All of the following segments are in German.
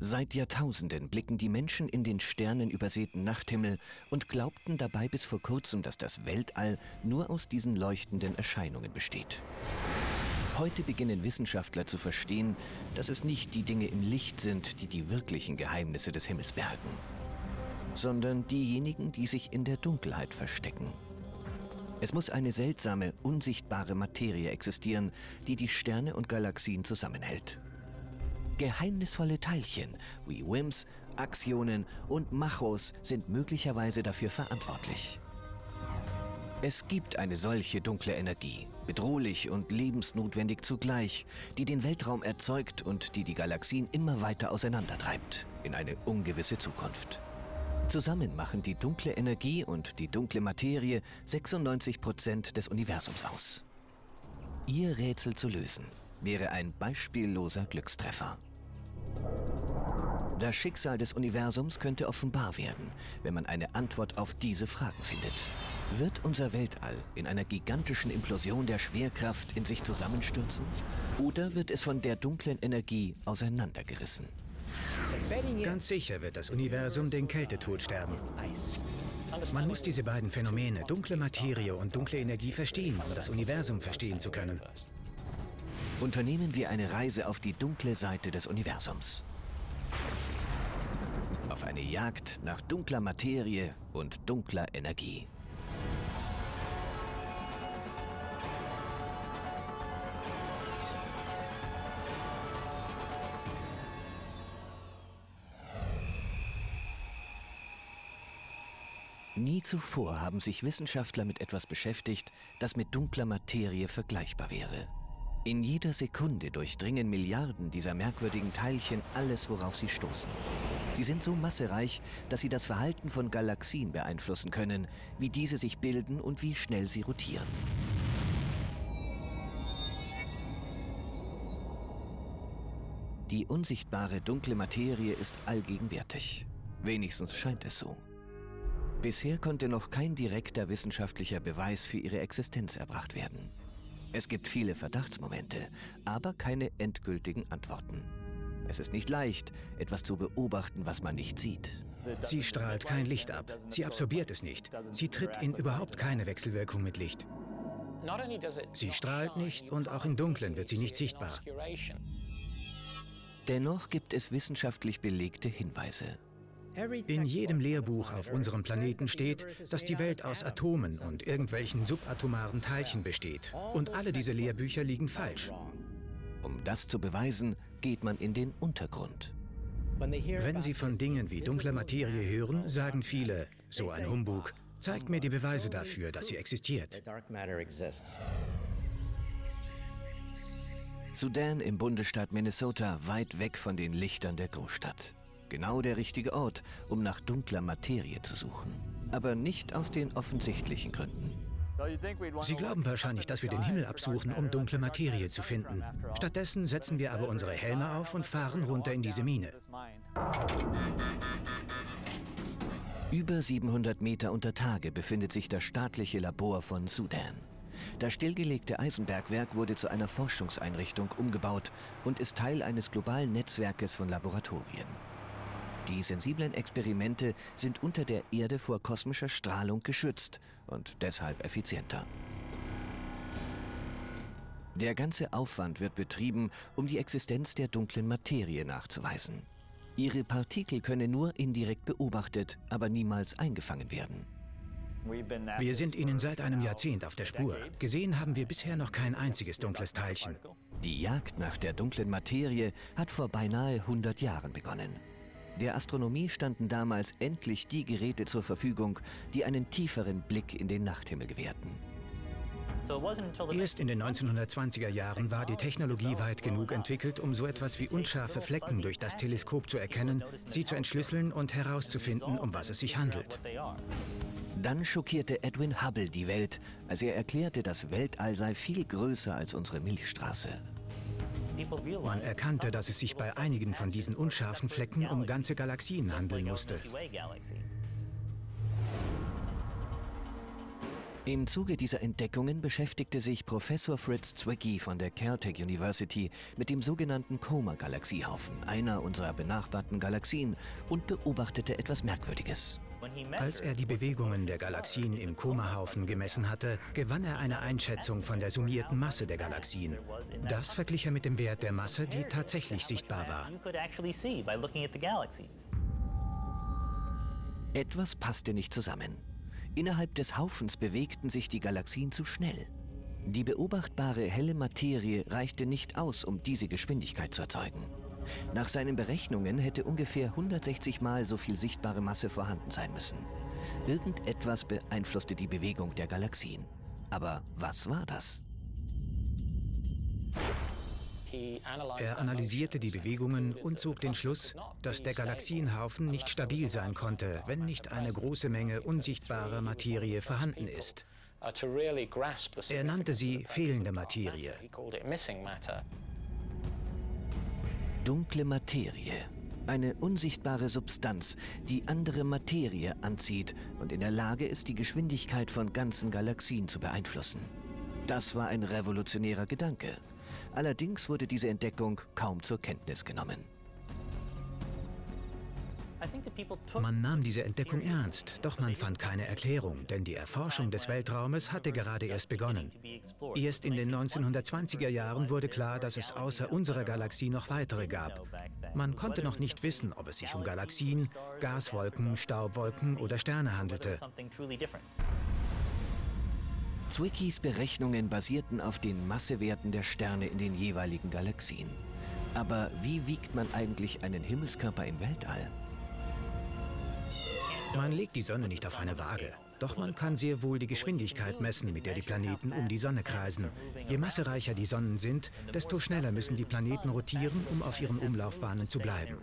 Seit Jahrtausenden blicken die Menschen in den sternenübersäten Nachthimmel und glaubten dabei bis vor kurzem, dass das Weltall nur aus diesen leuchtenden Erscheinungen besteht. Heute beginnen Wissenschaftler zu verstehen, dass es nicht die Dinge im Licht sind, die die wirklichen Geheimnisse des Himmels bergen, sondern diejenigen, die sich in der Dunkelheit verstecken. Es muss eine seltsame, unsichtbare Materie existieren, die die Sterne und Galaxien zusammenhält. Geheimnisvolle Teilchen wie WIMPs, Axionen und Machos sind möglicherweise dafür verantwortlich. Es gibt eine solche dunkle Energie, bedrohlich und lebensnotwendig zugleich, die den Weltraum erzeugt und die die Galaxien immer weiter auseinandertreibt in eine ungewisse Zukunft. Zusammen machen die dunkle Energie und die dunkle Materie 96 Prozent des Universums aus. Ihr Rätsel zu lösen wäre ein beispielloser Glückstreffer. Das Schicksal des Universums könnte offenbar werden, wenn man eine Antwort auf diese Fragen findet. Wird unser Weltall in einer gigantischen Implosion der Schwerkraft in sich zusammenstürzen? Oder wird es von der dunklen Energie auseinandergerissen? Ganz sicher wird das Universum den Kältetod sterben. Man muss diese beiden Phänomene, dunkle Materie und dunkle Energie, verstehen, um das Universum verstehen zu können. Unternehmen wir eine Reise auf die dunkle Seite des Universums. Auf eine Jagd nach dunkler Materie und dunkler Energie. Nie zuvor haben sich Wissenschaftler mit etwas beschäftigt, das mit dunkler Materie vergleichbar wäre. In jeder Sekunde durchdringen Milliarden dieser merkwürdigen Teilchen alles, worauf sie stoßen. Sie sind so massereich, dass sie das Verhalten von Galaxien beeinflussen können, wie diese sich bilden und wie schnell sie rotieren. Die unsichtbare dunkle Materie ist allgegenwärtig. Wenigstens scheint es so. Bisher konnte noch kein direkter wissenschaftlicher Beweis für ihre Existenz erbracht werden. Es gibt viele Verdachtsmomente, aber keine endgültigen Antworten. Es ist nicht leicht, etwas zu beobachten, was man nicht sieht. Sie strahlt kein Licht ab. Sie absorbiert es nicht. Sie tritt in überhaupt keine Wechselwirkung mit Licht. Sie strahlt nicht und auch im Dunkeln wird sie nicht sichtbar. Dennoch gibt es wissenschaftlich belegte Hinweise. In jedem Lehrbuch auf unserem Planeten steht, dass die Welt aus Atomen und irgendwelchen subatomaren Teilchen besteht. Und alle diese Lehrbücher liegen falsch. Um das zu beweisen, geht man in den Untergrund. Wenn Sie von Dingen wie dunkler Materie hören, sagen viele, so ein Humbug, zeigt mir die Beweise dafür, dass sie existiert. Sudan im Bundesstaat Minnesota, weit weg von den Lichtern der Großstadt. Genau der richtige Ort, um nach dunkler Materie zu suchen. Aber nicht aus den offensichtlichen Gründen. Sie glauben wahrscheinlich, dass wir den Himmel absuchen, um dunkle Materie zu finden. Stattdessen setzen wir aber unsere Helme auf und fahren runter in diese Mine. Über 700 Meter unter Tage befindet sich das staatliche Labor von Sudan. Das stillgelegte Eisenbergwerk wurde zu einer Forschungseinrichtung umgebaut und ist Teil eines globalen Netzwerkes von Laboratorien. Die sensiblen Experimente sind unter der Erde vor kosmischer Strahlung geschützt und deshalb effizienter. Der ganze Aufwand wird betrieben, um die Existenz der dunklen Materie nachzuweisen. Ihre Partikel können nur indirekt beobachtet, aber niemals eingefangen werden. Wir sind ihnen seit einem Jahrzehnt auf der Spur. Gesehen haben wir bisher noch kein einziges dunkles Teilchen. Die Jagd nach der dunklen Materie hat vor beinahe 100 Jahren begonnen. Der Astronomie standen damals endlich die Geräte zur Verfügung, die einen tieferen Blick in den Nachthimmel gewährten. Erst in den 1920er Jahren war die Technologie weit genug entwickelt, um so etwas wie unscharfe Flecken durch das Teleskop zu erkennen, sie zu entschlüsseln und herauszufinden, um was es sich handelt. Dann schockierte Edwin Hubble die Welt, als er erklärte, das Weltall sei viel größer als unsere Milchstraße. Man erkannte, dass es sich bei einigen von diesen unscharfen Flecken um ganze Galaxien handeln musste. Im Zuge dieser Entdeckungen beschäftigte sich Professor Fritz Zwicky von der Caltech University mit dem sogenannten Coma-Galaxiehaufen, einer unserer benachbarten Galaxien, und beobachtete etwas Merkwürdiges. Als er die Bewegungen der Galaxien im Komahaufen gemessen hatte, gewann er eine Einschätzung von der summierten Masse der Galaxien. Das verglich er mit dem Wert der Masse, die tatsächlich sichtbar war. Etwas passte nicht zusammen. Innerhalb des Haufens bewegten sich die Galaxien zu schnell. Die beobachtbare helle Materie reichte nicht aus, um diese Geschwindigkeit zu erzeugen. Nach seinen Berechnungen hätte ungefähr 160 Mal so viel sichtbare Masse vorhanden sein müssen. Irgendetwas beeinflusste die Bewegung der Galaxien. Aber was war das? Er analysierte die Bewegungen und zog den Schluss, dass der Galaxienhaufen nicht stabil sein konnte, wenn nicht eine große Menge unsichtbarer Materie vorhanden ist. Er nannte sie fehlende Materie. Dunkle Materie. Eine unsichtbare Substanz, die andere Materie anzieht und in der Lage ist, die Geschwindigkeit von ganzen Galaxien zu beeinflussen. Das war ein revolutionärer Gedanke. Allerdings wurde diese Entdeckung kaum zur Kenntnis genommen. Man nahm diese Entdeckung ernst, doch man fand keine Erklärung, denn die Erforschung des Weltraumes hatte gerade erst begonnen. Erst in den 1920er Jahren wurde klar, dass es außer unserer Galaxie noch weitere gab. Man konnte noch nicht wissen, ob es sich um Galaxien, Gaswolken, Staubwolken oder Sterne handelte. Zwickys Berechnungen basierten auf den Massewerten der Sterne in den jeweiligen Galaxien. Aber wie wiegt man eigentlich einen Himmelskörper im Weltall? Man legt die Sonne nicht auf eine Waage. Doch man kann sehr wohl die Geschwindigkeit messen, mit der die Planeten um die Sonne kreisen. Je massereicher die Sonnen sind, desto schneller müssen die Planeten rotieren, um auf ihren Umlaufbahnen zu bleiben.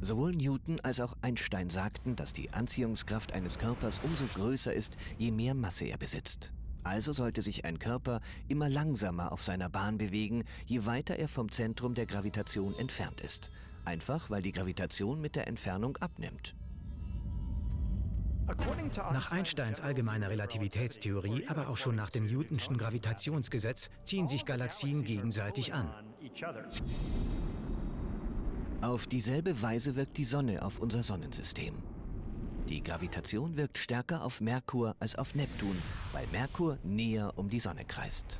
Sowohl Newton als auch Einstein sagten, dass die Anziehungskraft eines Körpers umso größer ist, je mehr Masse er besitzt. Also sollte sich ein Körper immer langsamer auf seiner Bahn bewegen, je weiter er vom Zentrum der Gravitation entfernt ist. Einfach weil die Gravitation mit der Entfernung abnimmt. Nach Einsteins allgemeiner Relativitätstheorie, aber auch schon nach dem Newtonschen Gravitationsgesetz, ziehen sich Galaxien gegenseitig an. Auf dieselbe Weise wirkt die Sonne auf unser Sonnensystem. Die Gravitation wirkt stärker auf Merkur als auf Neptun, weil Merkur näher um die Sonne kreist.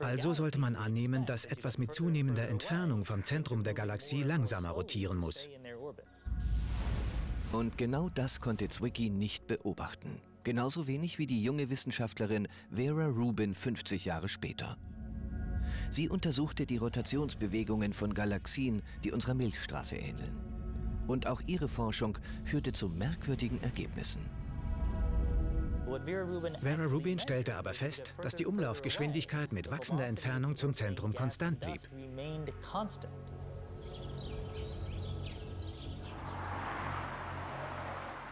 Also sollte man annehmen, dass etwas mit zunehmender Entfernung vom Zentrum der Galaxie langsamer rotieren muss. Und genau das konnte Zwicky nicht beobachten. Genauso wenig wie die junge Wissenschaftlerin Vera Rubin 50 Jahre später. Sie untersuchte die Rotationsbewegungen von Galaxien, die unserer Milchstraße ähneln. Und auch ihre Forschung führte zu merkwürdigen Ergebnissen. Vera Rubin stellte aber fest, dass die Umlaufgeschwindigkeit mit wachsender Entfernung zum Zentrum konstant blieb.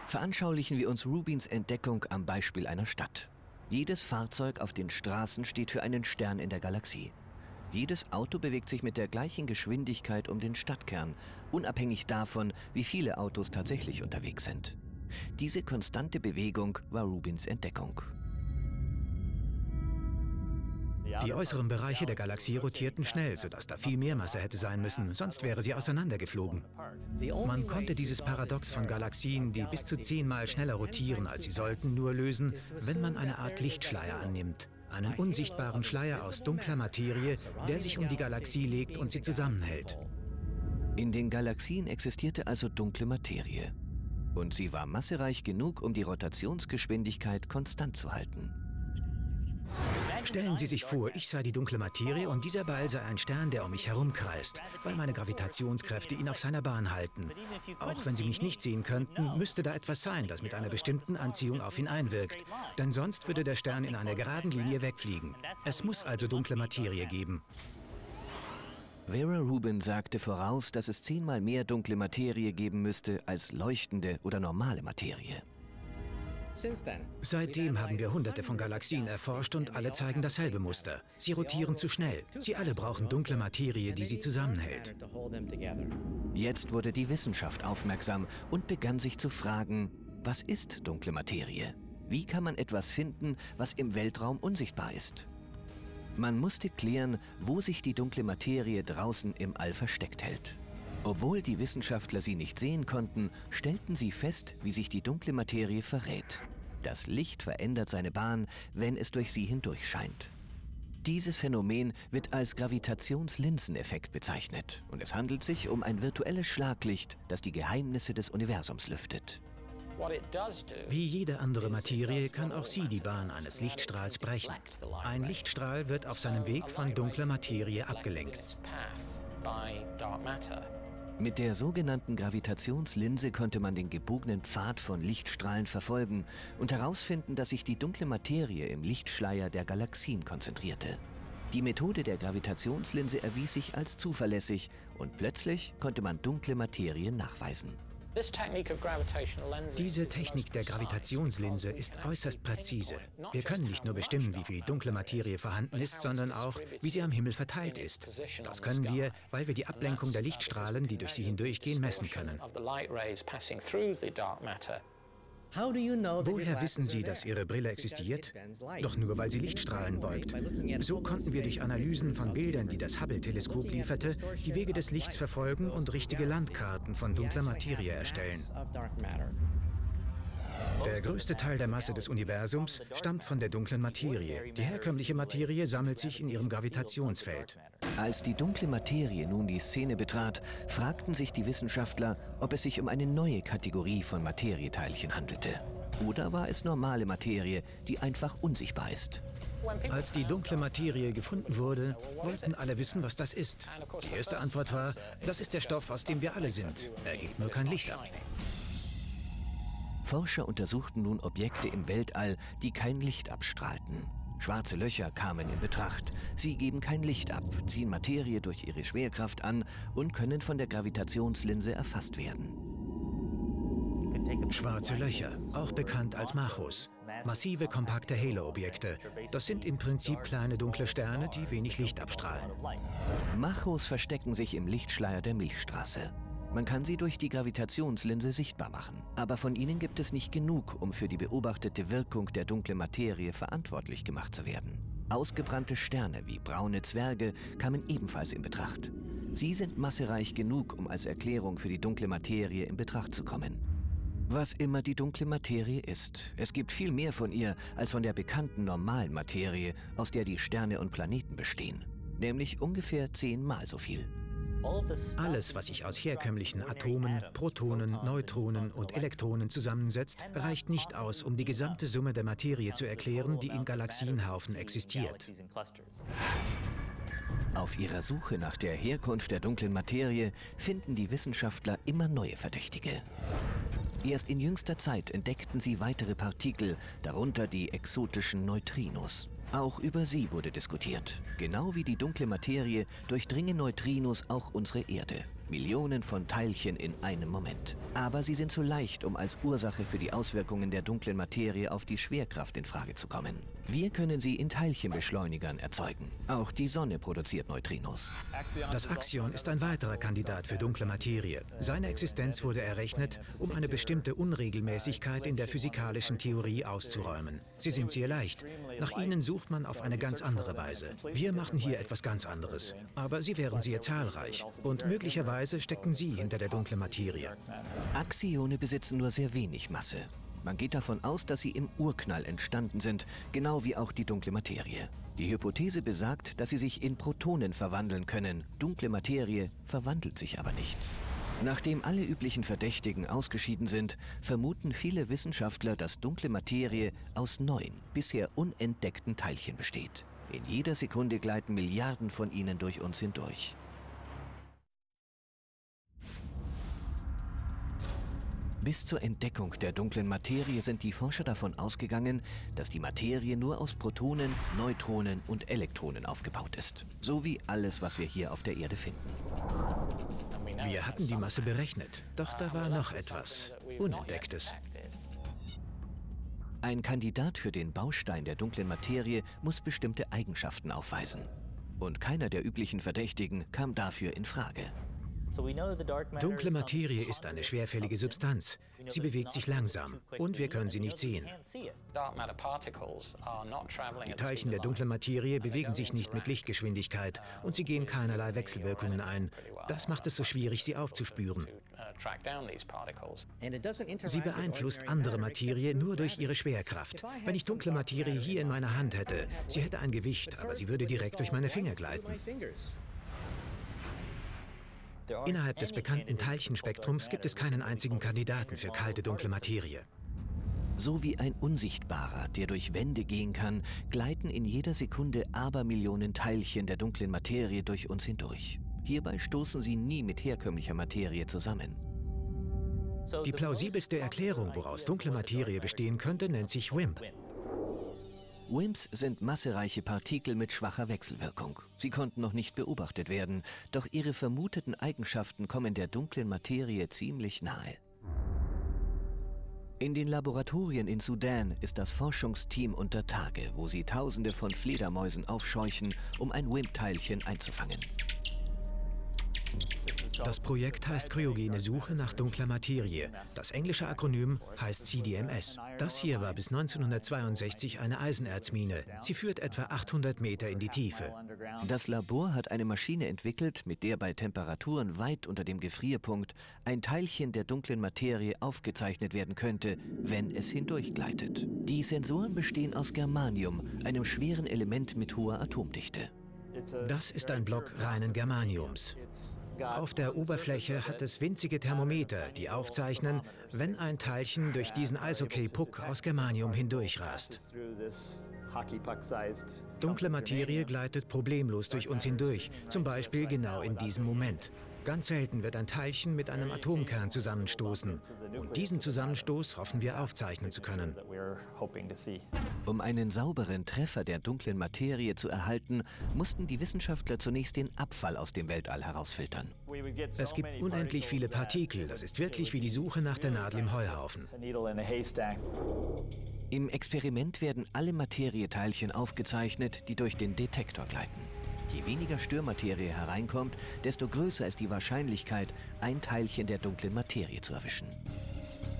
Veranschaulichen wir uns Rubins Entdeckung am Beispiel einer Stadt. Jedes Fahrzeug auf den Straßen steht für einen Stern in der Galaxie. Jedes Auto bewegt sich mit der gleichen Geschwindigkeit um den Stadtkern, unabhängig davon, wie viele Autos tatsächlich unterwegs sind. Diese konstante Bewegung war Rubins Entdeckung. Die äußeren Bereiche der Galaxie rotierten schnell, sodass da viel mehr Masse hätte sein müssen, sonst wäre sie auseinandergeflogen. Man konnte dieses Paradox von Galaxien, die bis zu zehnmal schneller rotieren, als sie sollten, nur lösen, wenn man eine Art Lichtschleier annimmt. Einen unsichtbaren Schleier aus dunkler Materie, der sich um die Galaxie legt und sie zusammenhält. In den Galaxien existierte also dunkle Materie. Und sie war massereich genug, um die Rotationsgeschwindigkeit konstant zu halten. Stellen Sie sich vor, ich sei die dunkle Materie und dieser Ball sei ein Stern, der um mich herumkreist, weil meine Gravitationskräfte ihn auf seiner Bahn halten. Auch wenn Sie mich nicht sehen könnten, müsste da etwas sein, das mit einer bestimmten Anziehung auf ihn einwirkt. Denn sonst würde der Stern in einer geraden Linie wegfliegen. Es muss also dunkle Materie geben. Vera Rubin sagte voraus, dass es zehnmal mehr dunkle Materie geben müsste als leuchtende oder normale Materie. Seitdem haben wir hunderte von Galaxien erforscht und alle zeigen dasselbe Muster. Sie rotieren zu schnell. Sie alle brauchen dunkle Materie, die sie zusammenhält. Jetzt wurde die Wissenschaft aufmerksam und begann sich zu fragen, Was ist dunkle Materie? Wie kann man etwas finden, was im Weltraum unsichtbar ist? Man musste klären, wo sich die dunkle Materie draußen im All versteckt hält. Obwohl die Wissenschaftler sie nicht sehen konnten, stellten sie fest, wie sich die dunkle Materie verrät. Das Licht verändert seine Bahn, wenn es durch sie hindurch scheint. Dieses Phänomen wird als Gravitationslinseneffekt bezeichnet und es handelt sich um ein virtuelles Schlaglicht, das die Geheimnisse des Universums lüftet. Wie jede andere Materie kann auch sie die Bahn eines Lichtstrahls brechen. Ein Lichtstrahl wird auf seinem Weg von dunkler Materie abgelenkt. Mit der sogenannten Gravitationslinse konnte man den gebogenen Pfad von Lichtstrahlen verfolgen und herausfinden, dass sich die dunkle Materie im Lichtschleier der Galaxien konzentrierte. Die Methode der Gravitationslinse erwies sich als zuverlässig und plötzlich konnte man dunkle Materie nachweisen. Diese Technik der Gravitationslinse ist äußerst präzise. Wir können nicht nur bestimmen, wie viel dunkle Materie vorhanden ist, sondern auch, wie sie am Himmel verteilt ist. Das können wir, weil wir die Ablenkung der Lichtstrahlen, die durch sie hindurchgehen, messen können. Woher wissen Sie, dass Ihre Brille existiert? Doch nur, weil sie Lichtstrahlen beugt. So konnten wir durch Analysen von Bildern, die das Hubble-Teleskop lieferte, die Wege des Lichts verfolgen und richtige Landkarten von dunkler Materie erstellen. Der größte Teil der Masse des Universums stammt von der dunklen Materie. Die herkömmliche Materie sammelt sich in ihrem Gravitationsfeld. Als die dunkle Materie nun die Szene betrat, fragten sich die Wissenschaftler, ob es sich um eine neue Kategorie von Materieteilchen handelte. Oder war es normale Materie, die einfach unsichtbar ist? Als die dunkle Materie gefunden wurde, wollten alle wissen, was das ist. Die erste Antwort war, das ist der Stoff, aus dem wir alle sind. Er gibt nur kein Licht ab. Forscher untersuchten nun Objekte im Weltall, die kein Licht abstrahlten. Schwarze Löcher kamen in Betracht. Sie geben kein Licht ab, ziehen Materie durch ihre Schwerkraft an und können von der Gravitationslinse erfasst werden. Schwarze Löcher, auch bekannt als Machos. Massive, kompakte Halo-Objekte. Das sind im Prinzip kleine dunkle Sterne, die wenig Licht abstrahlen. Machos verstecken sich im Lichtschleier der Milchstraße. Man kann sie durch die Gravitationslinse sichtbar machen. Aber von ihnen gibt es nicht genug, um für die beobachtete Wirkung der dunklen Materie verantwortlich gemacht zu werden. Ausgebrannte Sterne wie braune Zwerge kamen ebenfalls in Betracht. Sie sind massereich genug, um als Erklärung für die dunkle Materie in Betracht zu kommen. Was immer die dunkle Materie ist, es gibt viel mehr von ihr als von der bekannten normalen Materie, aus der die Sterne und Planeten bestehen. Nämlich ungefähr zehnmal so viel. Alles, was sich aus herkömmlichen Atomen, Protonen, Neutronen und Elektronen zusammensetzt, reicht nicht aus, um die gesamte Summe der Materie zu erklären, die in Galaxienhaufen existiert. Auf ihrer Suche nach der Herkunft der dunklen Materie finden die Wissenschaftler immer neue Verdächtige. Erst in jüngster Zeit entdeckten sie weitere Partikel, darunter die exotischen Neutrinos. Auch über sie wurde diskutiert. Genau wie die dunkle Materie durchdringen Neutrinos auch unsere Erde. Millionen von Teilchen in einem Moment. Aber sie sind zu leicht, um als Ursache für die Auswirkungen der dunklen Materie auf die Schwerkraft in Frage zu kommen. Wir können sie in Teilchenbeschleunigern erzeugen. Auch die Sonne produziert Neutrinos. Das Axion ist ein weiterer Kandidat für dunkle Materie. Seine Existenz wurde errechnet, um eine bestimmte Unregelmäßigkeit in der physikalischen Theorie auszuräumen. Sie sind sehr leicht. Nach ihnen sucht man auf eine ganz andere Weise. Wir machen hier etwas ganz anderes. Aber sie wären sehr zahlreich und möglicherweise Weise stecken sie hinter der dunklen Materie. Axione besitzen nur sehr wenig Masse. Man geht davon aus, dass sie im Urknall entstanden sind, genau wie auch die dunkle Materie. Die Hypothese besagt, dass sie sich in Protonen verwandeln können. Dunkle Materie verwandelt sich aber nicht. Nachdem alle üblichen Verdächtigen ausgeschieden sind, vermuten viele Wissenschaftler, dass dunkle Materie aus neun, bisher unentdeckten Teilchen besteht. In jeder Sekunde gleiten Milliarden von ihnen durch uns hindurch. Bis zur Entdeckung der dunklen Materie sind die Forscher davon ausgegangen, dass die Materie nur aus Protonen, Neutronen und Elektronen aufgebaut ist. So wie alles, was wir hier auf der Erde finden. Wir hatten die Masse berechnet, doch da war noch etwas Unentdecktes. Ein Kandidat für den Baustein der dunklen Materie muss bestimmte Eigenschaften aufweisen. Und keiner der üblichen Verdächtigen kam dafür in Frage. Dunkle Materie ist eine schwerfällige Substanz. Sie bewegt sich langsam und wir können sie nicht sehen. Die Teilchen der dunklen Materie bewegen sich nicht mit Lichtgeschwindigkeit und sie gehen keinerlei Wechselwirkungen ein. Das macht es so schwierig, sie aufzuspüren. Sie beeinflusst andere Materie nur durch ihre Schwerkraft. Wenn ich dunkle Materie hier in meiner Hand hätte, sie hätte ein Gewicht, aber sie würde direkt durch meine Finger gleiten. Innerhalb des bekannten Teilchenspektrums gibt es keinen einzigen Kandidaten für kalte dunkle Materie. So wie ein Unsichtbarer, der durch Wände gehen kann, gleiten in jeder Sekunde Abermillionen Teilchen der dunklen Materie durch uns hindurch. Hierbei stoßen sie nie mit herkömmlicher Materie zusammen. Die plausibelste Erklärung, woraus dunkle Materie bestehen könnte, nennt sich WIMP. WIMPs sind massereiche Partikel mit schwacher Wechselwirkung. Sie konnten noch nicht beobachtet werden, doch ihre vermuteten Eigenschaften kommen der dunklen Materie ziemlich nahe. In den Laboratorien in Sudan ist das Forschungsteam unter Tage, wo sie Tausende von Fledermäusen aufscheuchen, um ein WIMP-Teilchen einzufangen. Das Projekt heißt Kryogene Suche nach dunkler Materie. Das englische Akronym heißt CDMS. Das hier war bis 1962 eine Eisenerzmine. Sie führt etwa 800 Meter in die Tiefe. Das Labor hat eine Maschine entwickelt, mit der bei Temperaturen weit unter dem Gefrierpunkt ein Teilchen der dunklen Materie aufgezeichnet werden könnte, wenn es hindurchgleitet. Die Sensoren bestehen aus Germanium, einem schweren Element mit hoher Atomdichte. Das ist ein Block reinen Germaniums. Auf der Oberfläche hat es winzige Thermometer, die aufzeichnen, wenn ein Teilchen durch diesen Eishockey-Puck aus Germanium hindurchrast. Dunkle Materie gleitet problemlos durch uns hindurch, zum Beispiel genau in diesem Moment. Ganz selten wird ein Teilchen mit einem Atomkern zusammenstoßen. Und diesen Zusammenstoß hoffen wir aufzeichnen zu können. Um einen sauberen Treffer der dunklen Materie zu erhalten, mussten die Wissenschaftler zunächst den Abfall aus dem Weltall herausfiltern. Es gibt unendlich viele Partikel. Das ist wirklich wie die Suche nach der Nadel im Heuhaufen. Im Experiment werden alle Materieteilchen aufgezeichnet, die durch den Detektor gleiten. Je weniger Störmaterie hereinkommt, desto größer ist die Wahrscheinlichkeit, ein Teilchen der dunklen Materie zu erwischen.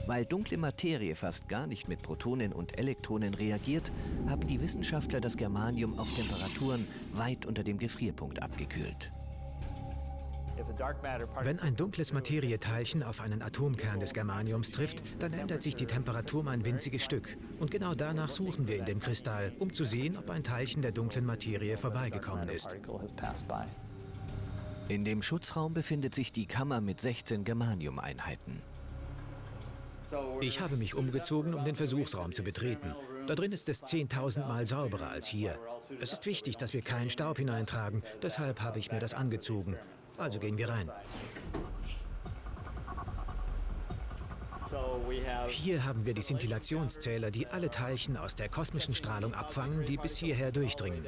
Weil dunkle Materie fast gar nicht mit Protonen und Elektronen reagiert, haben die Wissenschaftler das Germanium auf Temperaturen weit unter dem Gefrierpunkt abgekühlt. Wenn ein dunkles Materieteilchen auf einen Atomkern des Germaniums trifft, dann ändert sich die Temperatur um ein winziges Stück. Und genau danach suchen wir in dem Kristall, um zu sehen, ob ein Teilchen der dunklen Materie vorbeigekommen ist. In dem Schutzraum befindet sich die Kammer mit 16 Germanium-Einheiten. Ich habe mich umgezogen, um den Versuchsraum zu betreten. Da drin ist es 10.000 Mal sauberer als hier. Es ist wichtig, dass wir keinen Staub hineintragen, deshalb habe ich mir das angezogen. Also gehen wir rein. Hier haben wir die Szintillationszähler, die alle Teilchen aus der kosmischen Strahlung abfangen, die bis hierher durchdringen.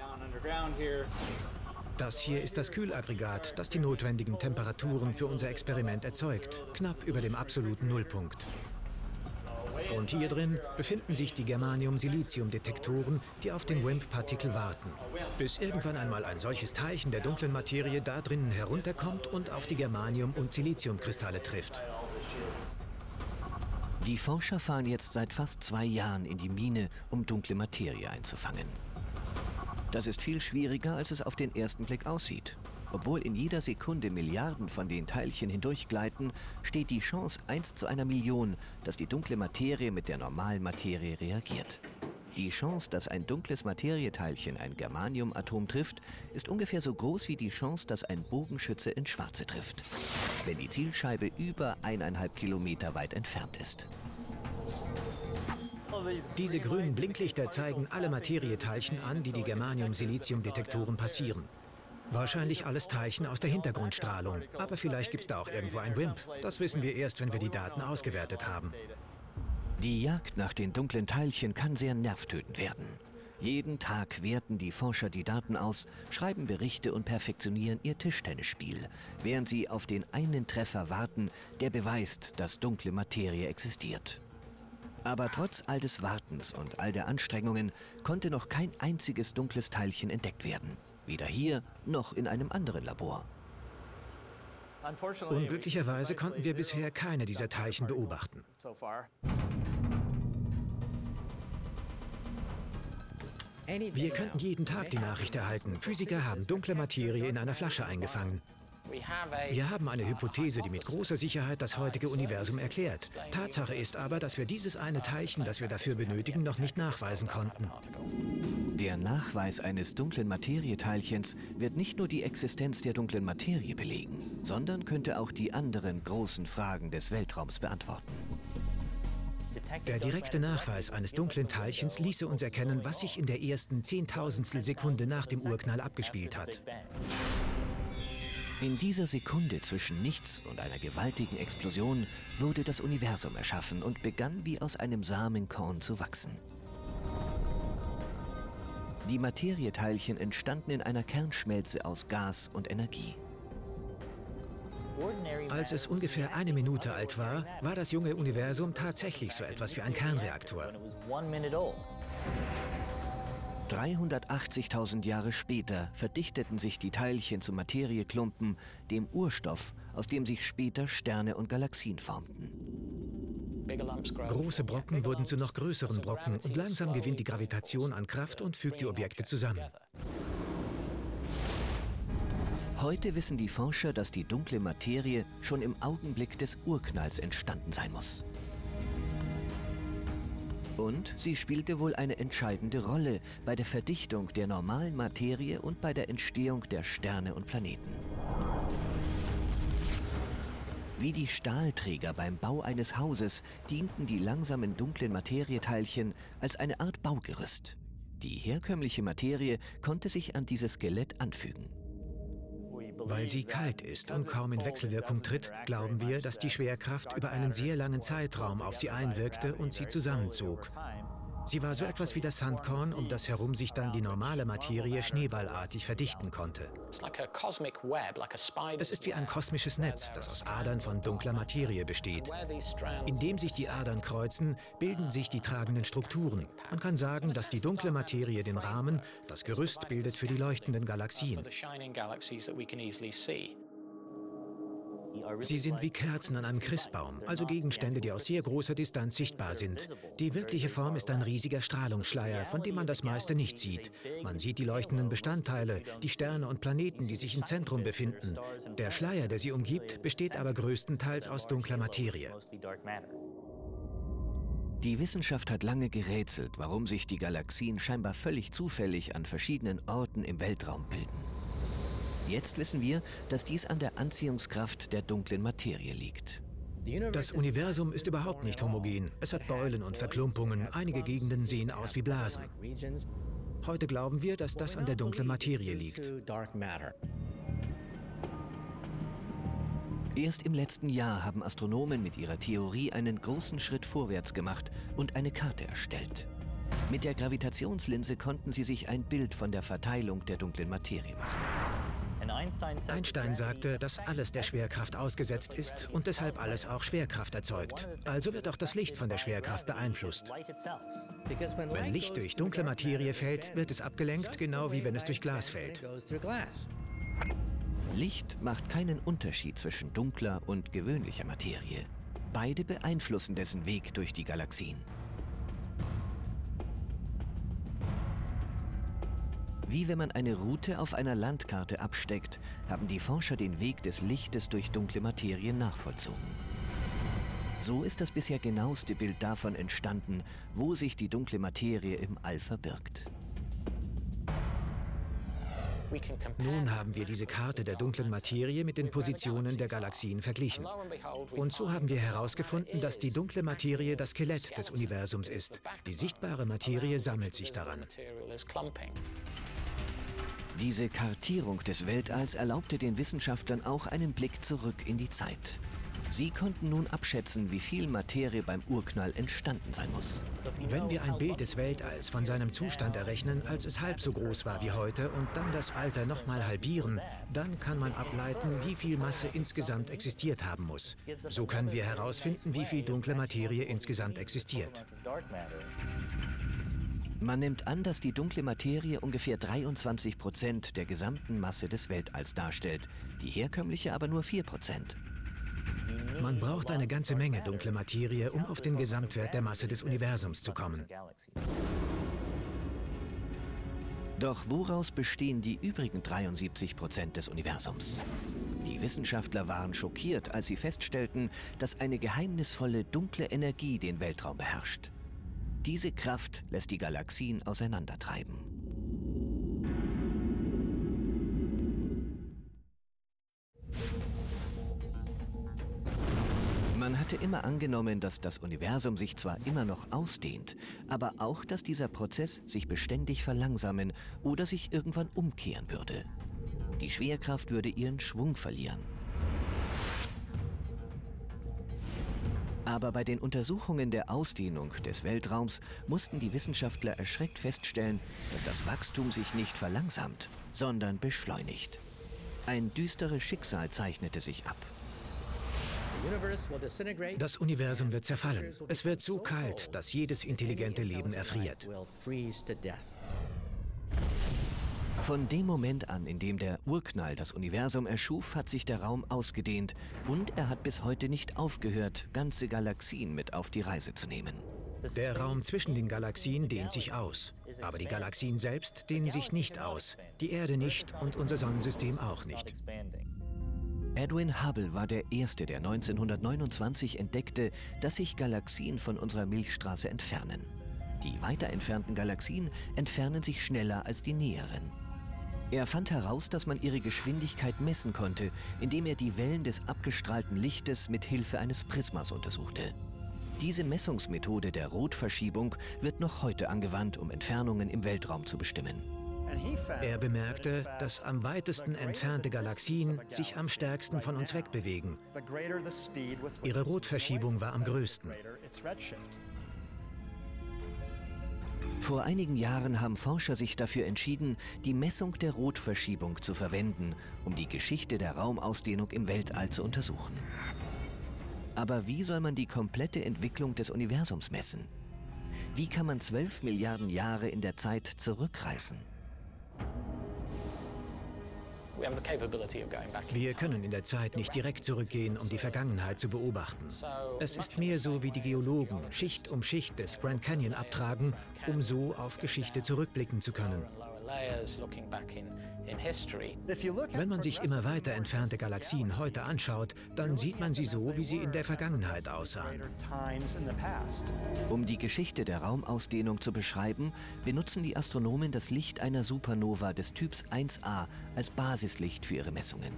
Das hier ist das Kühlaggregat, das die notwendigen Temperaturen für unser Experiment erzeugt, knapp über dem absoluten Nullpunkt. Und hier drin befinden sich die Germanium-Silizium-Detektoren, die auf den WIMP-Partikel warten. Bis irgendwann einmal ein solches Teilchen der dunklen Materie da drinnen herunterkommt und auf die Germanium- und Siliziumkristalle trifft. Die Forscher fahren jetzt seit fast zwei Jahren in die Mine, um dunkle Materie einzufangen. Das ist viel schwieriger, als es auf den ersten Blick aussieht. Obwohl in jeder Sekunde Milliarden von den Teilchen hindurchgleiten, steht die Chance 1 zu einer Million, dass die dunkle Materie mit der normalen Materie reagiert. Die Chance, dass ein dunkles Materieteilchen ein Germaniumatom trifft, ist ungefähr so groß wie die Chance, dass ein Bogenschütze ins Schwarze trifft, wenn die Zielscheibe über eineinhalb Kilometer weit entfernt ist. Diese grünen Blinklichter zeigen alle Materieteilchen an, die die Germanium-Silizium-Detektoren passieren. Wahrscheinlich alles Teilchen aus der Hintergrundstrahlung. Aber vielleicht gibt es da auch irgendwo ein WIMP. Das wissen wir erst, wenn wir die Daten ausgewertet haben. Die Jagd nach den dunklen Teilchen kann sehr nervtötend werden. Jeden Tag werten die Forscher die Daten aus, schreiben Berichte und perfektionieren ihr Tischtennisspiel, während sie auf den einen Treffer warten, der beweist, dass dunkle Materie existiert. Aber trotz all des Wartens und all der Anstrengungen konnte noch kein einziges dunkles Teilchen entdeckt werden. Weder hier noch in einem anderen Labor. Unglücklicherweise konnten wir bisher keine dieser Teilchen beobachten. Wir könnten jeden Tag die Nachricht erhalten, Physiker haben dunkle Materie in einer Flasche eingefangen. Wir haben eine Hypothese, die mit großer Sicherheit das heutige Universum erklärt. Tatsache ist aber, dass wir dieses eine Teilchen, das wir dafür benötigen, noch nicht nachweisen konnten. Der Nachweis eines dunklen Materieteilchens wird nicht nur die Existenz der dunklen Materie belegen, sondern könnte auch die anderen großen Fragen des Weltraums beantworten. Der direkte Nachweis eines dunklen Teilchens ließe uns erkennen, was sich in der ersten Zehntausendstel Sekunde nach dem Urknall abgespielt hat. In dieser Sekunde zwischen nichts und einer gewaltigen Explosion wurde das Universum erschaffen und begann wie aus einem Samenkorn zu wachsen. Die Materieteilchen entstanden in einer Kernschmelze aus Gas und Energie. Als es ungefähr eine Minute alt war, war das junge Universum tatsächlich so etwas wie ein Kernreaktor. 380.000 Jahre später verdichteten sich die Teilchen zu Materieklumpen, dem Urstoff, aus dem sich später Sterne und Galaxien formten. Große Brocken wurden zu noch größeren Brocken und langsam gewinnt die Gravitation an Kraft und fügt die Objekte zusammen. Heute wissen die Forscher, dass die dunkle Materie schon im Augenblick des Urknalls entstanden sein muss. Und sie spielte wohl eine entscheidende Rolle bei der Verdichtung der normalen Materie und bei der Entstehung der Sterne und Planeten. Wie die Stahlträger beim Bau eines Hauses dienten die langsamen dunklen Materieteilchen als eine Art Baugerüst. Die herkömmliche Materie konnte sich an dieses Skelett anfügen. Weil sie kalt ist und kaum in Wechselwirkung tritt, glauben wir, dass die Schwerkraft über einen sehr langen Zeitraum auf sie einwirkte und sie zusammenzog. Sie war so etwas wie das Sandkorn, um das herum sich dann die normale Materie schneeballartig verdichten konnte. Es ist wie ein kosmisches Netz, das aus Adern von dunkler Materie besteht. Indem sich die Adern kreuzen, bilden sich die tragenden Strukturen. Man kann sagen, dass die dunkle Materie den Rahmen, das Gerüst bildet für die leuchtenden Galaxien. Sie sind wie Kerzen an einem Christbaum, also Gegenstände, die aus sehr großer Distanz sichtbar sind. Die wirkliche Form ist ein riesiger Strahlungsschleier, von dem man das meiste nicht sieht. Man sieht die leuchtenden Bestandteile, die Sterne und Planeten, die sich im Zentrum befinden. Der Schleier, der sie umgibt, besteht aber größtenteils aus dunkler Materie. Die Wissenschaft hat lange gerätselt, warum sich die Galaxien scheinbar völlig zufällig an verschiedenen Orten im Weltraum bilden. Jetzt wissen wir, dass dies an der Anziehungskraft der dunklen Materie liegt. Das Universum ist überhaupt nicht homogen. Es hat Beulen und Verklumpungen. Einige Gegenden sehen aus wie Blasen. Heute glauben wir, dass das an der dunklen Materie liegt. Erst im letzten Jahr haben Astronomen mit ihrer Theorie einen großen Schritt vorwärts gemacht und eine Karte erstellt. Mit der Gravitationslinse konnten sie sich ein Bild von der Verteilung der dunklen Materie machen. Einstein sagte, dass alles der Schwerkraft ausgesetzt ist und deshalb alles auch Schwerkraft erzeugt. Also wird auch das Licht von der Schwerkraft beeinflusst. Wenn Licht durch dunkle Materie fällt, wird es abgelenkt, genau wie wenn es durch Glas fällt. Licht macht keinen Unterschied zwischen dunkler und gewöhnlicher Materie. Beide beeinflussen dessen Weg durch die Galaxien. Wie wenn man eine Route auf einer Landkarte absteckt, haben die Forscher den Weg des Lichtes durch dunkle Materie nachvollzogen. So ist das bisher genaueste Bild davon entstanden, wo sich die dunkle Materie im All verbirgt. Nun haben wir diese Karte der dunklen Materie mit den Positionen der Galaxien verglichen. Und so haben wir herausgefunden, dass die dunkle Materie das Skelett des Universums ist. Die sichtbare Materie sammelt sich daran. Diese Kartierung des Weltalls erlaubte den Wissenschaftlern auch einen Blick zurück in die Zeit. Sie konnten nun abschätzen, wie viel Materie beim Urknall entstanden sein muss. Wenn wir ein Bild des Weltalls von seinem Zustand errechnen, als es halb so groß war wie heute und dann das Alter nochmal halbieren, dann kann man ableiten, wie viel Masse insgesamt existiert haben muss. So können wir herausfinden, wie viel dunkle Materie insgesamt existiert. Man nimmt an, dass die dunkle Materie ungefähr 23 Prozent der gesamten Masse des Weltalls darstellt, die herkömmliche aber nur 4 Prozent. Man braucht eine ganze Menge dunkle Materie, um auf den Gesamtwert der Masse des Universums zu kommen. Doch woraus bestehen die übrigen 73 Prozent des Universums? Die Wissenschaftler waren schockiert, als sie feststellten, dass eine geheimnisvolle dunkle Energie den Weltraum beherrscht. Diese Kraft lässt die Galaxien auseinandertreiben. Man hatte immer angenommen, dass das Universum sich zwar immer noch ausdehnt, aber auch, dass dieser Prozess sich beständig verlangsamen oder sich irgendwann umkehren würde. Die Schwerkraft würde ihren Schwung verlieren. Aber bei den Untersuchungen der Ausdehnung des Weltraums mussten die Wissenschaftler erschreckt feststellen, dass das Wachstum sich nicht verlangsamt, sondern beschleunigt. Ein düsteres Schicksal zeichnete sich ab. Das Universum wird zerfallen. Es wird so kalt, dass jedes intelligente Leben erfriert. Von dem Moment an, in dem der Urknall das Universum erschuf, hat sich der Raum ausgedehnt und er hat bis heute nicht aufgehört, ganze Galaxien mit auf die Reise zu nehmen. Der Raum zwischen den Galaxien dehnt sich aus, aber die Galaxien selbst dehnen sich nicht aus, die Erde nicht und unser Sonnensystem auch nicht. Edwin Hubble war der Erste, der 1929 entdeckte, dass sich Galaxien von unserer Milchstraße entfernen. Die weiter entfernten Galaxien entfernen sich schneller als die näheren. Er fand heraus, dass man ihre Geschwindigkeit messen konnte, indem er die Wellen des abgestrahlten Lichtes mit Hilfe eines Prismas untersuchte. Diese Messungsmethode der Rotverschiebung wird noch heute angewandt, um Entfernungen im Weltraum zu bestimmen. Er bemerkte, dass am weitesten entfernte Galaxien sich am stärksten von uns wegbewegen. Ihre Rotverschiebung war am größten. Vor einigen Jahren haben Forscher sich dafür entschieden, die Messung der Rotverschiebung zu verwenden, um die Geschichte der Raumausdehnung im Weltall zu untersuchen. Aber wie soll man die komplette Entwicklung des Universums messen? Wie kann man 12 Milliarden Jahre in der Zeit zurückreißen? Wir können in der Zeit nicht direkt zurückgehen, um die Vergangenheit zu beobachten. Es ist mehr so, wie die Geologen Schicht um Schicht des Grand Canyon abtragen, um so auf Geschichte zurückblicken zu können. Wenn man sich immer weiter entfernte Galaxien heute anschaut, dann sieht man sie so, wie sie in der Vergangenheit aussahen. Um die Geschichte der Raumausdehnung zu beschreiben, benutzen die Astronomen das Licht einer Supernova des Typs 1a als Basislicht für ihre Messungen.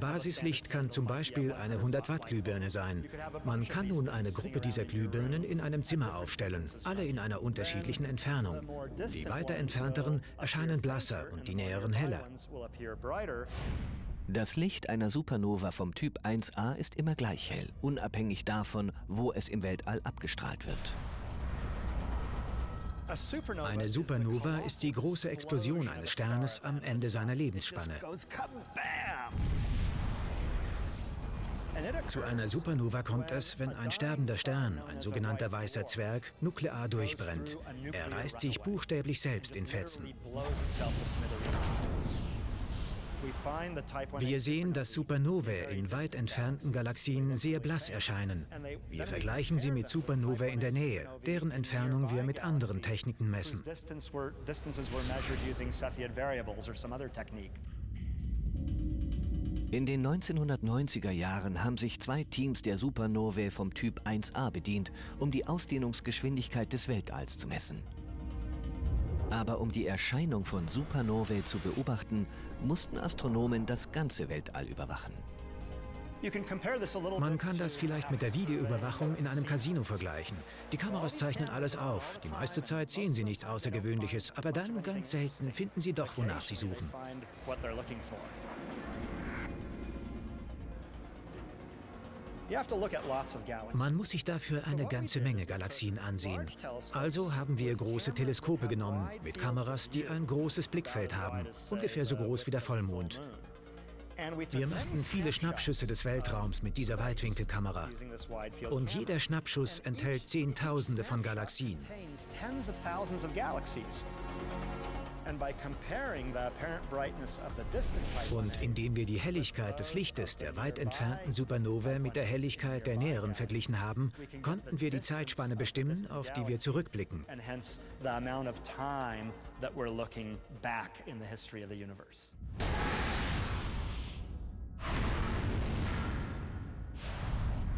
Basislicht kann zum Beispiel eine 100 Watt Glühbirne sein. Man kann nun eine Gruppe dieser Glühbirnen in einem Zimmer aufstellen, alle in einer unterschiedlichen Entfernung. Die weiter entfernteren erscheinen blasser und die näheren heller. Das Licht einer Supernova vom Typ 1a ist immer gleich hell, unabhängig davon, wo es im Weltall abgestrahlt wird. Eine Supernova ist die große Explosion eines Sternes am Ende seiner Lebensspanne. Zu einer Supernova kommt es, wenn ein sterbender Stern, ein sogenannter weißer Zwerg, nuklear durchbrennt. Er reißt sich buchstäblich selbst in Fetzen. Wir sehen, dass Supernovae in weit entfernten Galaxien sehr blass erscheinen. Wir vergleichen sie mit Supernovae in der Nähe, deren Entfernung wir mit anderen Techniken messen. In den 1990er Jahren haben sich zwei Teams der Supernovae vom Typ 1a bedient, um die Ausdehnungsgeschwindigkeit des Weltalls zu messen. Aber um die Erscheinung von Supernovae zu beobachten, mussten Astronomen das ganze Weltall überwachen. Man kann das vielleicht mit der Videoüberwachung in einem Casino vergleichen. Die Kameras zeichnen alles auf. Die meiste Zeit sehen sie nichts Außergewöhnliches, aber dann ganz selten finden sie doch, wonach sie suchen. Man muss sich dafür eine ganze Menge Galaxien ansehen. Also haben wir große Teleskope genommen, mit Kameras, die ein großes Blickfeld haben, ungefähr so groß wie der Vollmond. Wir machten viele Schnappschüsse des Weltraums mit dieser Weitwinkelkamera. Und jeder Schnappschuss enthält Zehntausende von Galaxien. Und indem wir die Helligkeit des Lichtes der weit entfernten Supernovae mit der Helligkeit der näheren verglichen haben, konnten wir die Zeitspanne bestimmen, auf die wir zurückblicken.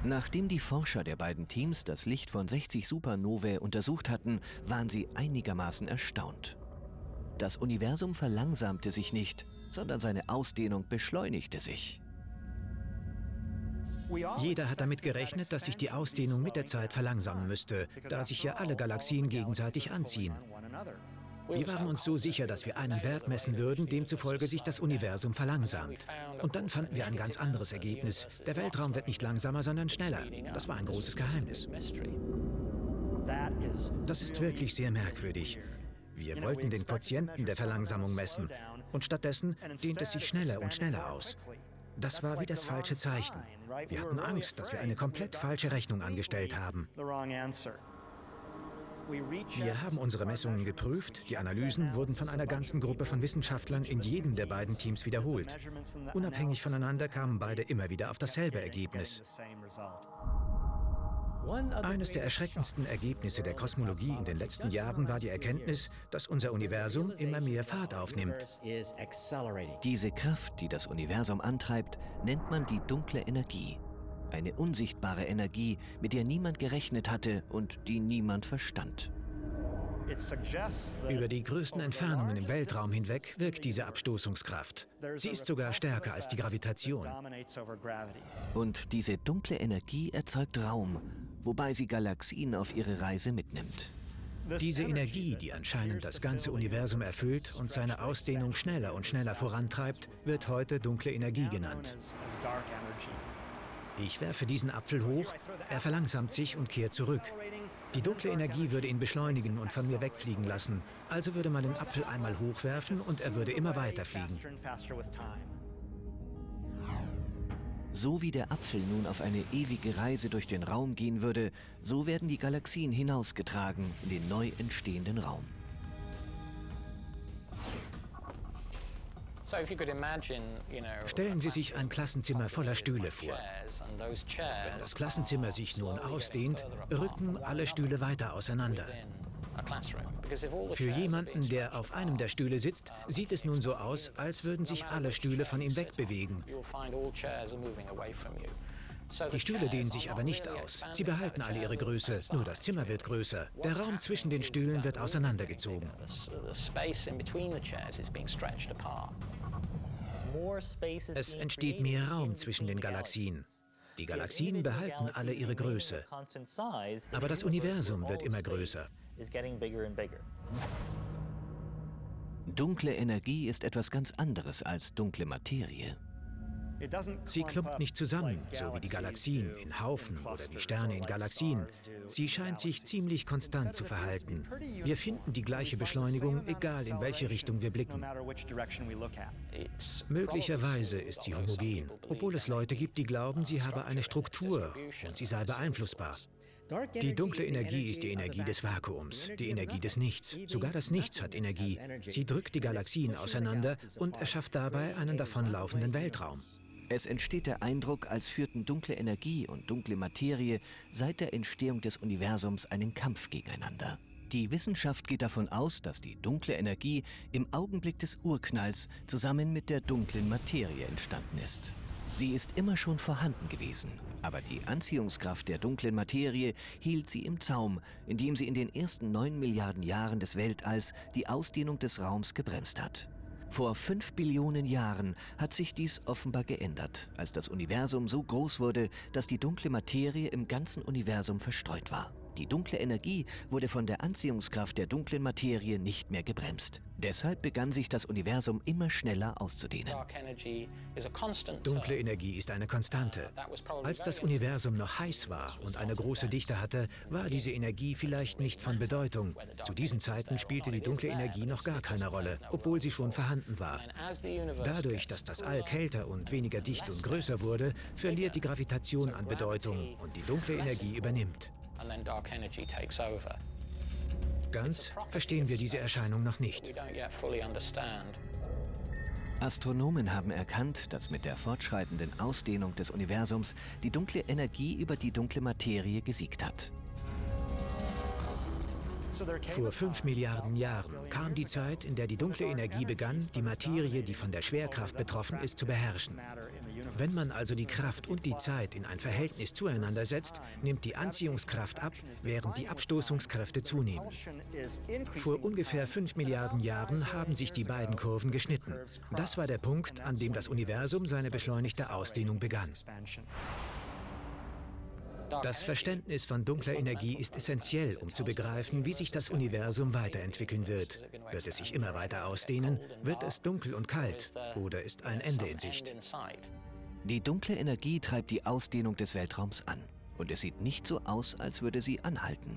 Nachdem die Forscher der beiden Teams das Licht von 60 Supernovae untersucht hatten, waren sie einigermaßen erstaunt. Das Universum verlangsamte sich nicht, sondern seine Ausdehnung beschleunigte sich. Jeder hat damit gerechnet, dass sich die Ausdehnung mit der Zeit verlangsamen müsste, da sich ja alle Galaxien gegenseitig anziehen. Wir waren uns so sicher, dass wir einen Wert messen würden, demzufolge sich das Universum verlangsamt. Und dann fanden wir ein ganz anderes Ergebnis. Der Weltraum wird nicht langsamer, sondern schneller. Das war ein großes Geheimnis. Das ist wirklich sehr merkwürdig. Wir wollten den Quotienten der Verlangsamung messen und stattdessen dehnt es sich schneller und schneller aus. Das war wie das falsche Zeichen. Wir hatten Angst, dass wir eine komplett falsche Rechnung angestellt haben. Wir haben unsere Messungen geprüft, die Analysen wurden von einer ganzen Gruppe von Wissenschaftlern in jedem der beiden Teams wiederholt. Unabhängig voneinander kamen beide immer wieder auf dasselbe Ergebnis. Eines der erschreckendsten Ergebnisse der Kosmologie in den letzten Jahren war die Erkenntnis, dass unser Universum immer mehr Fahrt aufnimmt. Diese Kraft, die das Universum antreibt, nennt man die dunkle Energie. Eine unsichtbare Energie, mit der niemand gerechnet hatte und die niemand verstand. Über die größten Entfernungen im Weltraum hinweg wirkt diese Abstoßungskraft. Sie ist sogar stärker als die Gravitation. Und diese dunkle Energie erzeugt Raum, wobei sie Galaxien auf ihre Reise mitnimmt. Diese Energie, die anscheinend das ganze Universum erfüllt und seine Ausdehnung schneller und schneller vorantreibt, wird heute dunkle Energie genannt. Ich werfe diesen Apfel hoch, er verlangsamt sich und kehrt zurück. Die dunkle Energie würde ihn beschleunigen und von mir wegfliegen lassen. Also würde man den Apfel einmal hochwerfen und er würde immer weiter fliegen. So wie der Apfel nun auf eine ewige Reise durch den Raum gehen würde, so werden die Galaxien hinausgetragen in den neu entstehenden Raum. Stellen Sie sich ein Klassenzimmer voller Stühle vor. Wenn das Klassenzimmer sich nun ausdehnt, rücken alle Stühle weiter auseinander. Für jemanden, der auf einem der Stühle sitzt, sieht es nun so aus, als würden sich alle Stühle von ihm wegbewegen. Die Stühle dehnen sich aber nicht aus. Sie behalten alle ihre Größe, nur das Zimmer wird größer. Der Raum zwischen den Stühlen wird auseinandergezogen. Es entsteht mehr Raum zwischen den Galaxien. Die Galaxien behalten alle ihre Größe. Aber das Universum wird immer größer. Dunkle Energie ist etwas ganz anderes als dunkle Materie. Sie klumpt nicht zusammen, so wie die Galaxien in Haufen oder die Sterne in Galaxien. Sie scheint sich ziemlich konstant zu verhalten. Wir finden die gleiche Beschleunigung, egal in welche Richtung wir blicken. Möglicherweise ist sie homogen, obwohl es Leute gibt, die glauben, sie habe eine Struktur und sie sei beeinflussbar. Die dunkle Energie ist die Energie des Vakuums, die Energie des Nichts. Sogar das Nichts hat Energie. Sie drückt die Galaxien auseinander und erschafft dabei einen davonlaufenden Weltraum. Es entsteht der Eindruck, als führten dunkle Energie und dunkle Materie seit der Entstehung des Universums einen Kampf gegeneinander. Die Wissenschaft geht davon aus, dass die dunkle Energie im Augenblick des Urknalls zusammen mit der dunklen Materie entstanden ist. Sie ist immer schon vorhanden gewesen, aber die Anziehungskraft der dunklen Materie hielt sie im Zaum, indem sie in den ersten neun Milliarden Jahren des Weltalls die Ausdehnung des Raums gebremst hat. Vor fünf Billionen Jahren hat sich dies offenbar geändert, als das Universum so groß wurde, dass die dunkle Materie im ganzen Universum verstreut war. Die dunkle Energie wurde von der Anziehungskraft der dunklen Materie nicht mehr gebremst. Deshalb begann sich das Universum immer schneller auszudehnen. Dunkle Energie ist eine Konstante. Als das Universum noch heiß war und eine große Dichte hatte, war diese Energie vielleicht nicht von Bedeutung. Zu diesen Zeiten spielte die dunkle Energie noch gar keine Rolle, obwohl sie schon vorhanden war. Dadurch, dass das All kälter und weniger dicht und größer wurde, verliert die Gravitation an Bedeutung und die dunkle Energie übernimmt. Ganz verstehen wir diese Erscheinung noch nicht. Astronomen haben erkannt, dass mit der fortschreitenden Ausdehnung des Universums die dunkle Energie über die dunkle Materie gesiegt hat. Vor fünf Milliarden Jahren kam die Zeit, in der die dunkle Energie begann, die Materie, die von der Schwerkraft betroffen ist, zu beherrschen. Wenn man also die Kraft und die Zeit in ein Verhältnis zueinander setzt, nimmt die Anziehungskraft ab, während die Abstoßungskräfte zunehmen. Vor ungefähr fünf Milliarden Jahren haben sich die beiden Kurven geschnitten. Das war der Punkt, an dem das Universum seine beschleunigte Ausdehnung begann. Das Verständnis von dunkler Energie ist essentiell, um zu begreifen, wie sich das Universum weiterentwickeln wird. Wird es sich immer weiter ausdehnen? Wird es dunkel und kalt? Oder ist ein Ende in Sicht? Die dunkle Energie treibt die Ausdehnung des Weltraums an. Und es sieht nicht so aus, als würde sie anhalten.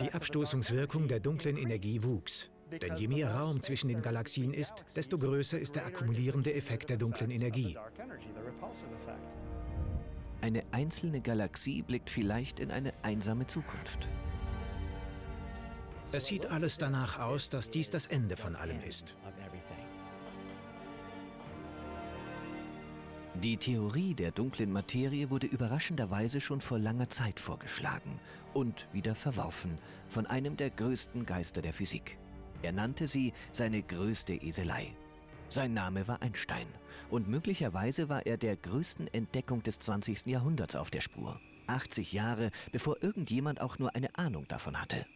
Die Abstoßungswirkung der dunklen Energie wuchs. Denn je mehr Raum zwischen den Galaxien ist, desto größer ist der akkumulierende Effekt der dunklen Energie. Eine einzelne Galaxie blickt vielleicht in eine einsame Zukunft. Es sieht alles danach aus, dass dies das Ende von allem ist. Die Theorie der dunklen Materie wurde überraschenderweise schon vor langer Zeit vorgeschlagen und wieder verworfen von einem der größten Geister der Physik. Er nannte sie seine größte Eselei. Sein Name war Einstein und möglicherweise war er der größten Entdeckung des 20. Jahrhunderts auf der Spur. 80 Jahre, bevor irgendjemand auch nur eine Ahnung davon hatte.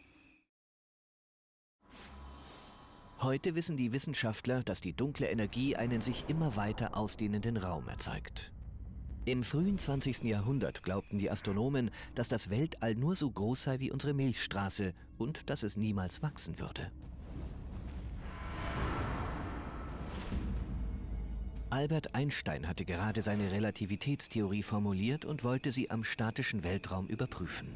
Heute wissen die Wissenschaftler, dass die dunkle Energie einen sich immer weiter ausdehnenden Raum erzeugt. Im frühen 20. Jahrhundert glaubten die Astronomen, dass das Weltall nur so groß sei wie unsere Milchstraße und dass es niemals wachsen würde. Albert Einstein hatte gerade seine Relativitätstheorie formuliert und wollte sie am statischen Weltraum überprüfen.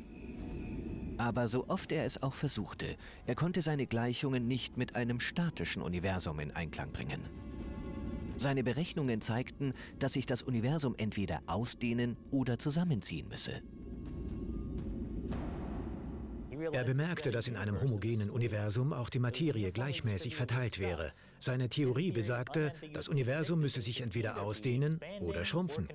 Aber so oft er es auch versuchte, er konnte seine Gleichungen nicht mit einem statischen Universum in Einklang bringen. Seine Berechnungen zeigten, dass sich das Universum entweder ausdehnen oder zusammenziehen müsse. Er bemerkte, dass in einem homogenen Universum auch die Materie gleichmäßig verteilt wäre. Seine Theorie besagte, das Universum müsse sich entweder ausdehnen oder schrumpfen.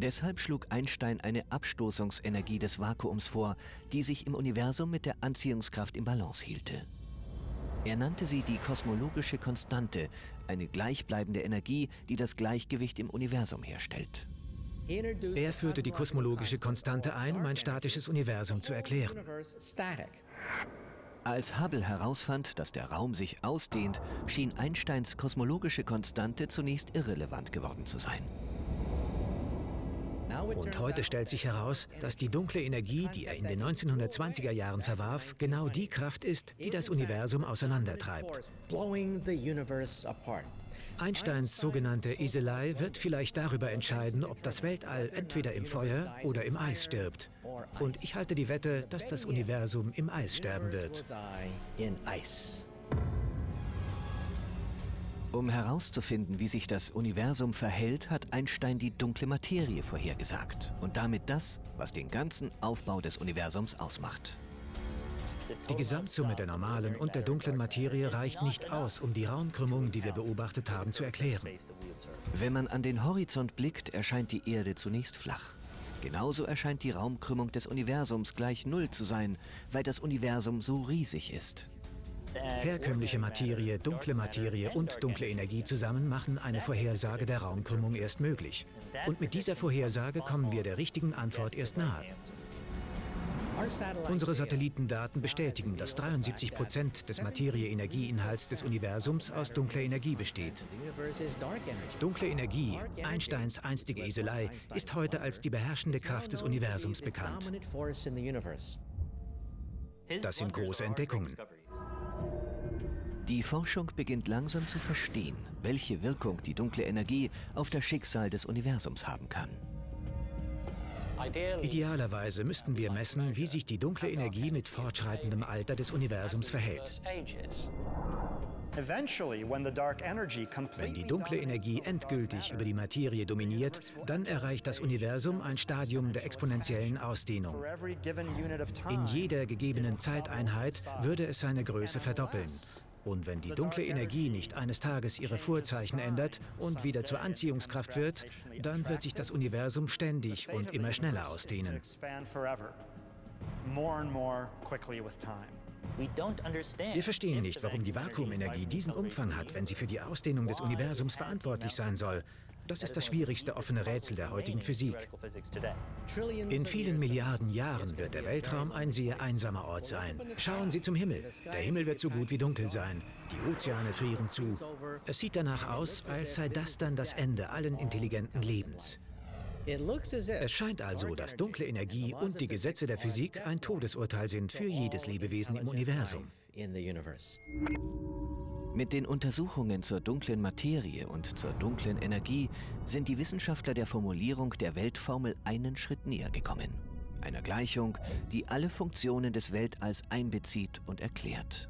Deshalb schlug Einstein eine Abstoßungsenergie des Vakuums vor, die sich im Universum mit der Anziehungskraft im Balance hielte. Er nannte sie die kosmologische Konstante, eine gleichbleibende Energie, die das Gleichgewicht im Universum herstellt. Er führte die kosmologische Konstante ein, um ein statisches Universum zu erklären. Als Hubble herausfand, dass der Raum sich ausdehnt, schien Einsteins kosmologische Konstante zunächst irrelevant geworden zu sein. Und heute stellt sich heraus, dass die dunkle Energie, die er in den 1920er Jahren verwarf, genau die Kraft ist, die das Universum auseinandertreibt. Einsteins sogenannte Eselei wird vielleicht darüber entscheiden, ob das Weltall entweder im Feuer oder im Eis stirbt. Und ich halte die Wette, dass das Universum im Eis sterben wird. Um herauszufinden, wie sich das Universum verhält, hat Einstein die dunkle Materie vorhergesagt und damit das, was den ganzen Aufbau des Universums ausmacht. Die Gesamtsumme der normalen und der dunklen Materie reicht nicht aus, um die Raumkrümmung, die wir beobachtet haben, zu erklären. Wenn man an den Horizont blickt, erscheint die Erde zunächst flach. Genauso erscheint die Raumkrümmung des Universums gleich Null zu sein, weil das Universum so riesig ist. Herkömmliche Materie, dunkle Materie und dunkle Energie zusammen machen eine Vorhersage der Raumkrümmung erst möglich. Und mit dieser Vorhersage kommen wir der richtigen Antwort erst nahe. Unsere Satellitendaten bestätigen, dass 73 Prozent des Materie-Energieinhalts des Universums aus dunkler Energie besteht. Dunkle Energie, Einsteins einstige Eselei, ist heute als die beherrschende Kraft des Universums bekannt. Das sind große Entdeckungen. Die Forschung beginnt langsam zu verstehen, welche Wirkung die dunkle Energie auf das Schicksal des Universums haben kann. Idealerweise müssten wir messen, wie sich die dunkle Energie mit fortschreitendem Alter des Universums verhält. Wenn die dunkle Energie endgültig über die Materie dominiert, dann erreicht das Universum ein Stadium der exponentiellen Ausdehnung. In jeder gegebenen Zeiteinheit würde es seine Größe verdoppeln. Und wenn die dunkle Energie nicht eines Tages ihre Vorzeichen ändert und wieder zur Anziehungskraft wird, dann wird sich das Universum ständig und immer schneller ausdehnen. Wir verstehen nicht, warum die Vakuumenergie diesen Umfang hat, wenn sie für die Ausdehnung des Universums verantwortlich sein soll. Das ist das schwierigste offene Rätsel der heutigen Physik. In vielen Milliarden Jahren wird der Weltraum ein sehr einsamer Ort sein. Schauen Sie zum Himmel. Der Himmel wird so gut wie dunkel sein. Die Ozeane frieren zu. Es sieht danach aus, als sei das dann das Ende allen intelligenten Lebens. Es scheint also, dass dunkle Energie und die Gesetze der Physik ein Todesurteil sind für jedes Lebewesen im Universum. Mit den Untersuchungen zur dunklen Materie und zur dunklen Energie sind die Wissenschaftler der Formulierung der Weltformel einen Schritt näher gekommen. Einer Gleichung, die alle Funktionen des Weltalls einbezieht und erklärt.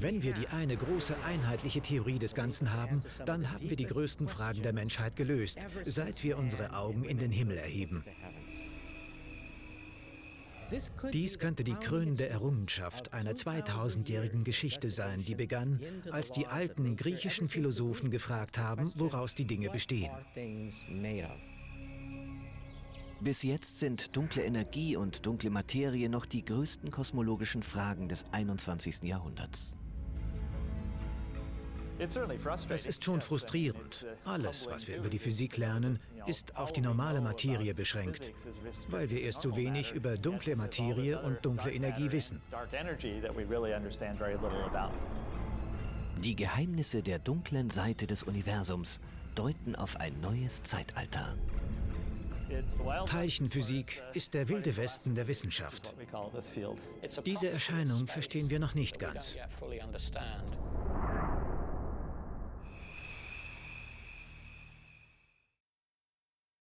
Wenn wir die eine große einheitliche Theorie des Ganzen haben, dann haben wir die größten Fragen der Menschheit gelöst, seit wir unsere Augen in den Himmel erheben. Dies könnte die krönende Errungenschaft einer 2000-jährigen Geschichte sein, die begann, als die alten griechischen Philosophen gefragt haben, woraus die Dinge bestehen. Bis jetzt sind dunkle Energie und dunkle Materie noch die größten kosmologischen Fragen des 21. Jahrhunderts. Es ist schon frustrierend. Alles, was wir über die Physik lernen, ist auf die normale Materie beschränkt, weil wir erst zu wenig über dunkle Materie und dunkle Energie wissen. Die Geheimnisse der dunklen Seite des Universums deuten auf ein neues Zeitalter. Teilchenphysik ist der wilde Westen der Wissenschaft. Diese Erscheinung verstehen wir noch nicht ganz.